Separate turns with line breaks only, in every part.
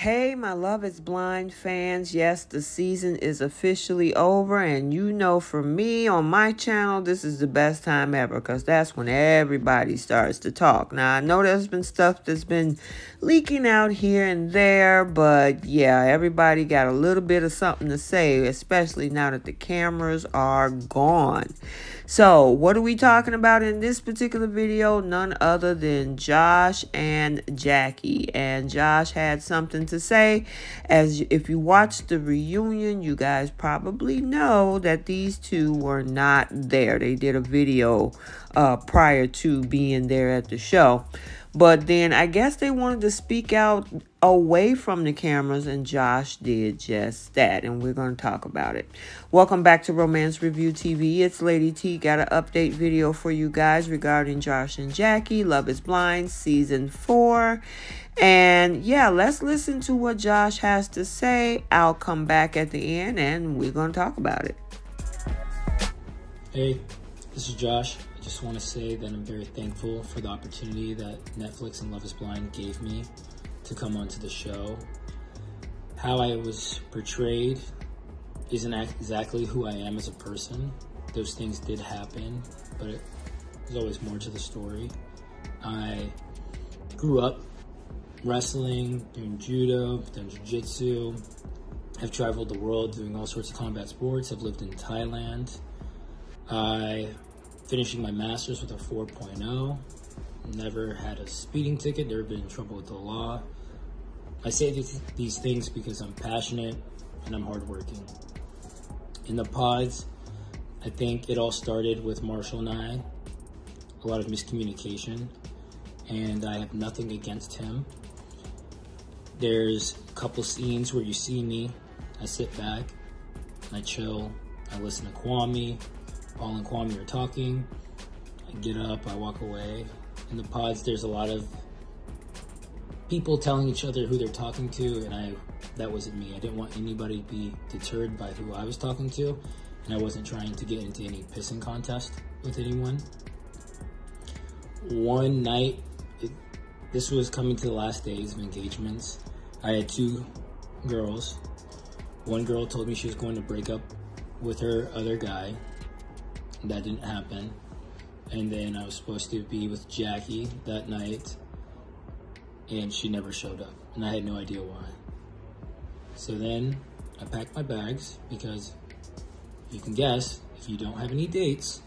Hey, my Love is Blind fans. Yes, the season is officially over, and you know, for me on my channel, this is the best time ever because that's when everybody starts to talk. Now, I know there's been stuff that's been leaking out here and there, but yeah, everybody got a little bit of something to say, especially now that the cameras are gone. So, what are we talking about in this particular video? None other than Josh and Jackie. And Josh had something to say. As if you watched the reunion, you guys probably know that these two were not there. They did a video uh, prior to being there at the show. But then I guess they wanted to speak out away from the cameras, and Josh did just that. And we're going to talk about it. Welcome back to Romance Review TV. It's Lady T. Got an update video for you guys regarding Josh and Jackie, Love is Blind, Season 4. And yeah, let's listen to what Josh has to say. I'll come back at the end and we're going to talk about it.
Hey, this is Josh. I just want to say that I'm very thankful for the opportunity that Netflix and Love is Blind gave me to come onto the show. How I was portrayed isn't exactly who I am as a person. Those things did happen, but it, there's always more to the story. I grew up wrestling, doing judo, done jiu-jitsu. I've traveled the world doing all sorts of combat sports. I've lived in Thailand. I finishing my master's with a 4.0. Never had a speeding ticket, never been in trouble with the law. I say these things because I'm passionate and I'm hardworking. In the pods, I think it all started with Marshall and I. A lot of miscommunication, and I have nothing against him. There's a couple scenes where you see me, I sit back, I chill, I listen to Kwame, Paul and Kwame are talking. I get up, I walk away. In the pods, there's a lot of people telling each other who they're talking to, and I that wasn't me. I didn't want anybody to be deterred by who I was talking to, and I wasn't trying to get into any pissing contest with anyone. One night, it, this was coming to the last days of engagements. I had two girls. One girl told me she was going to break up with her other guy, that didn't happen. And then I was supposed to be with Jackie that night, and she never showed up, and I had no idea why. So then I packed my bags because you can guess if you don't have any dates,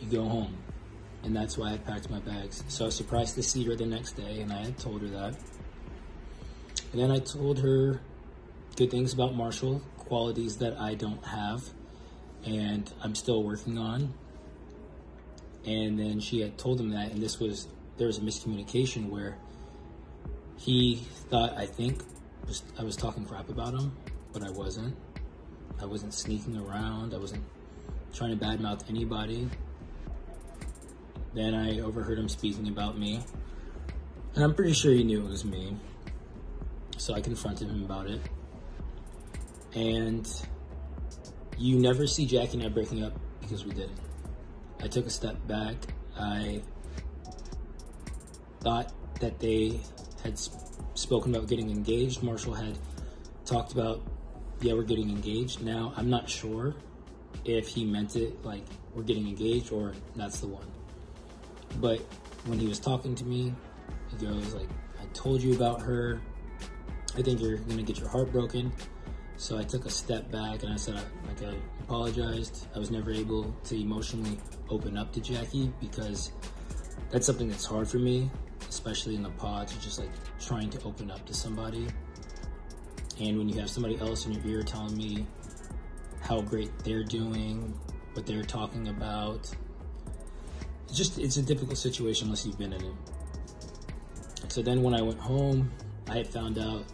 you go home. And that's why I packed my bags. So I surprised to see her the next day, and I had told her that. And then I told her good things about Marshall, qualities that I don't have and I'm still working on. And then she had told him that, and this was there was a miscommunication where he thought I think was, I was talking crap about him, but I wasn't. I wasn't sneaking around. I wasn't trying to badmouth anybody. Then I overheard him speaking about me, and I'm pretty sure he knew it was me. So I confronted him about it, and you never see Jackie and I breaking up because we didn't. I took a step back. I thought that they had spoken about getting engaged. Marshall had talked about, yeah, we're getting engaged. Now, I'm not sure if he meant it like we're getting engaged or that's the one. But when he was talking to me, he goes like, I told you about her. I think you're gonna get your heart broken. So I took a step back and I said, like, I apologized. I was never able to emotionally open up to Jackie because that's something that's hard for me, especially in the pods. You're just like trying to open up to somebody. And when you have somebody else in your ear telling me how great they're doing, what they're talking about, it's just, it's a difficult situation unless you've been in it. So then when I went home, I had found out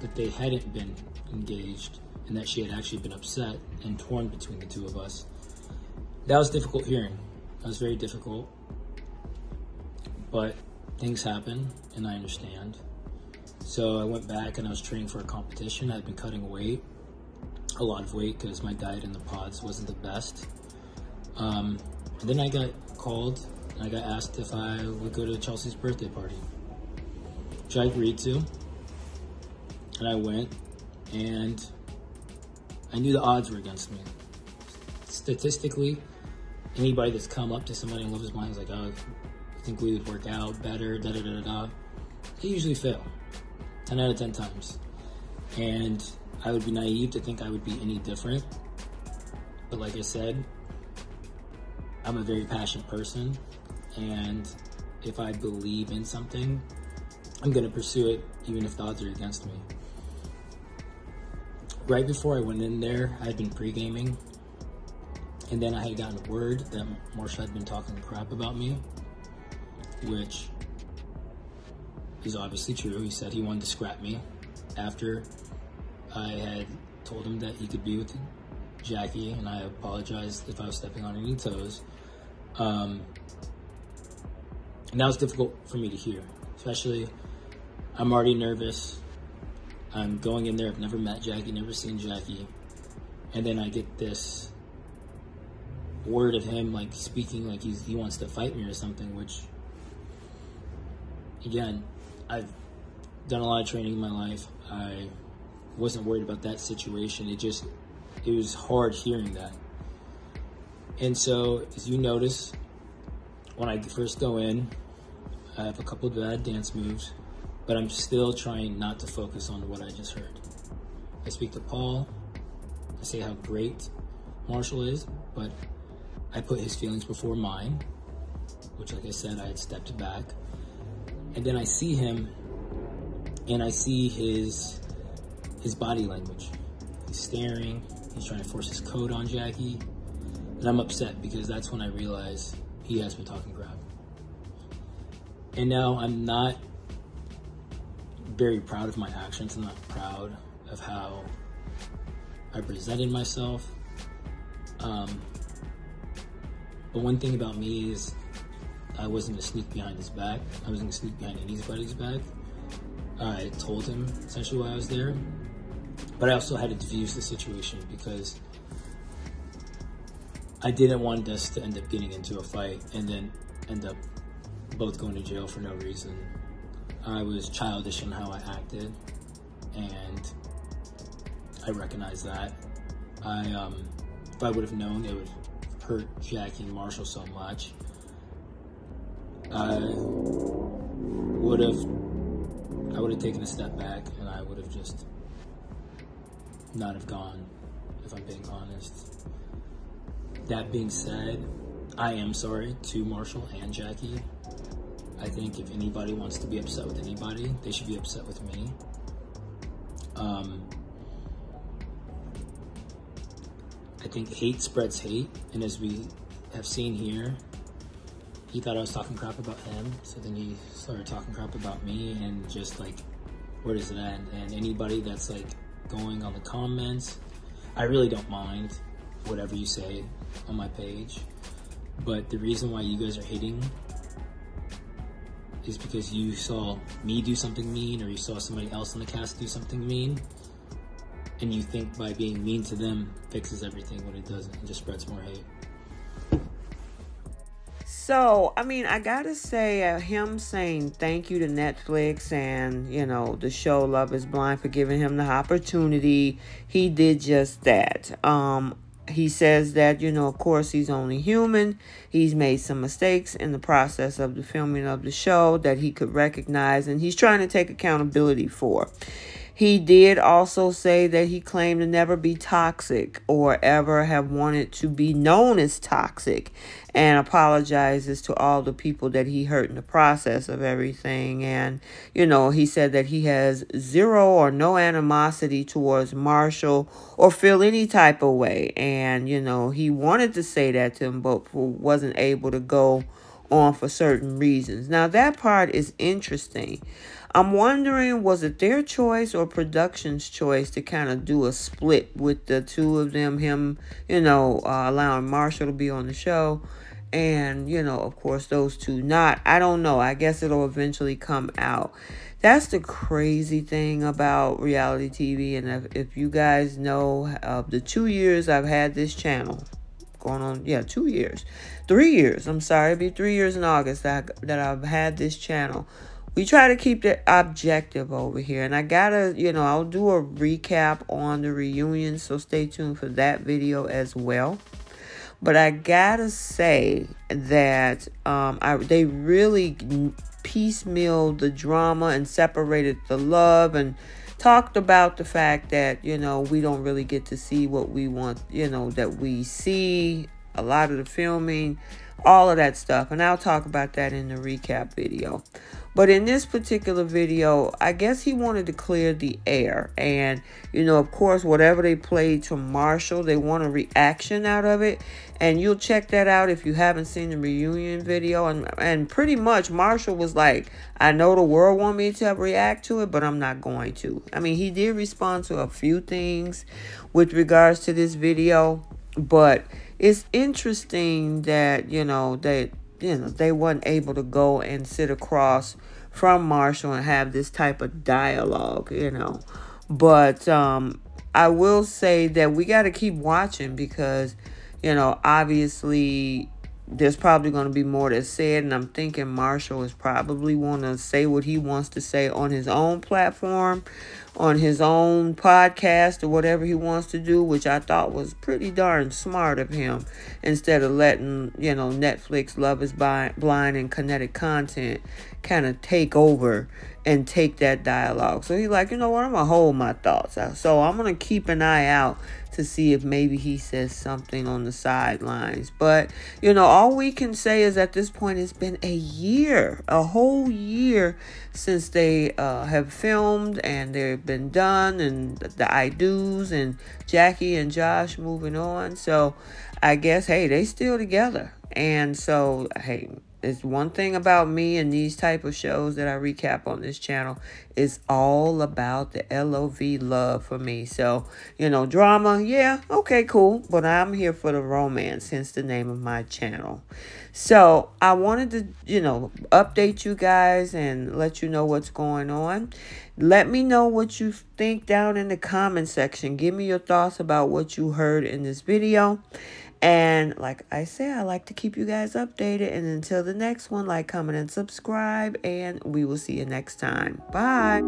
that they hadn't been engaged and that she had actually been upset and torn between the two of us. That was difficult hearing. That was very difficult. But things happen and I understand. So I went back and I was training for a competition. I'd been cutting weight, a lot of weight because my diet in the pods wasn't the best. Um, then I got called and I got asked if I would go to Chelsea's birthday party, which I agreed to. And I went, and I knew the odds were against me. Statistically, anybody that's come up to somebody in Blind is like, oh, I think we would work out better, da da da da da. They usually fail. 10 out of 10 times. And I would be naive to think I would be any different. But like I said, I'm a very passionate person. And if I believe in something, I'm going to pursue it even if the odds are against me. Right before I went in there, I had been pre gaming. And then I had gotten word that Marshall had been talking crap about me, which is obviously true. He said he wanted to scrap me after I had told him that he could be with Jackie, and I apologized if I was stepping on any toes. Um, and that was difficult for me to hear, especially I'm already nervous. I'm going in there, I've never met Jackie, never seen Jackie. And then I get this word of him like speaking like he's, he wants to fight me or something, which again, I've done a lot of training in my life. I wasn't worried about that situation. It just, it was hard hearing that. And so, as you notice, when I first go in, I have a couple bad dance moves, but I'm still trying not to focus on what I just heard. I speak to Paul, I say how great Marshall is, but I put his feelings before mine, which, like I said, I had stepped back. And then I see him and I see his his body language. He's staring, he's trying to force his code on Jackie. And I'm upset because that's when I realize he has been talking crap. And now I'm not very proud of my actions. I'm not proud of how I presented myself. Um, but one thing about me is I wasn't gonna sneak behind his back. I wasn't gonna sneak behind anybody's back. I told him essentially why I was there, but I also had to diffuse the situation because I didn't want us to end up getting into a fight and then end up both going to jail for no reason. I was childish in how I acted, and I recognize that. I, um, if I would have known it would hurt Jackie and Marshall so much, I would have I would have taken a step back and I would have just not have gone, if I'm being honest. That being said, I am sorry to Marshall and Jackie. I think if anybody wants to be upset with anybody, they should be upset with me. Um, I think hate spreads hate, and as we have seen here, he thought I was talking crap about him. So then he started talking crap about me and just like, where does it end? And anybody that's like going on the comments, I really don't mind whatever you say on my page. But the reason why you guys are hating is because you saw me do something mean or you saw somebody else in the cast do something mean. And you think by being mean to them fixes everything when it doesn't. It just spreads more hate.
So, I mean, I gotta say, uh, him saying thank you to Netflix and, you know, the show Love is Blind for giving him the opportunity, he did just that. Um, he says that, you know, of course, he's only human. He's made some mistakes in the process of the filming of the show that he could recognize, and he's trying to take accountability for. He did also say that he claimed to never be toxic or ever have wanted to be known as toxic and apologizes to all the people that he hurt in the process of everything. And, you know, he said that he has zero or no animosity towards Marshall or feel any type of way. And, you know, he wanted to say that to him, but wasn't able to go on for certain reasons. Now, that part is interesting. I'm wondering, was it their choice or production's choice to kind of do a split with the two of them? Him, you know, uh, allowing Marshall to be on the show, and you know, of course, those two not. I don't know. I guess it'll eventually come out. That's the crazy thing about reality TV. And if, if you guys know, of the two years I've had this channel, going on, yeah, two years, three years. I'm sorry, it'll be three years in August that that I've had this channel we try to keep it objective over here. And I gotta, you know, I'll do a recap on the reunion, so stay tuned for that video as well. But I gotta say that um, I, they really piecemealed the drama and separated the love and talked about the fact that you know we don't really get to see what we want you know that we see a lot of the filming all of that stuff and I'll talk about that in the recap video but in this particular video, I guess he wanted to clear the air. And, you know, of course, whatever they played to Marshall, they want a reaction out of it. And you'll check that out if you haven't seen the reunion video. And, and pretty much Marshall was like, I know the world want me to react to it, but I'm not going to. I mean, he did respond to a few things with regards to this video. But it's interesting that, you know, that you know, they weren't able to go and sit across from Marshall and have this type of dialogue, you know. But um, I will say that we got to keep watching because, you know, obviously there's probably going to be more that's said. And I'm thinking Marshall is probably want to say what he wants to say on his own platform on his own podcast or whatever he wants to do, which I thought was pretty darn smart of him, instead of letting, you know, Netflix, Love is Blind, and Kinetic Content kind of take over and take that dialogue. So he's like, you know what, I'm going to hold my thoughts. So I'm going to keep an eye out to see if maybe he says something on the sidelines. But, you know, all we can say is at this point it's been a year, a whole year since they uh, have filmed and they've been done and the I do's and Jackie and Josh moving on. So I guess, hey, they still together. And so, hey, it's one thing about me and these type of shows that I recap on this channel. It's all about the LOV love for me. So, you know, drama, yeah, okay, cool. But I'm here for the romance, hence the name of my channel. So, I wanted to, you know, update you guys and let you know what's going on. Let me know what you think down in the comment section. Give me your thoughts about what you heard in this video. And like I say, I like to keep you guys updated. And until the next one, like, comment, and subscribe. And we will see you next time. Bye.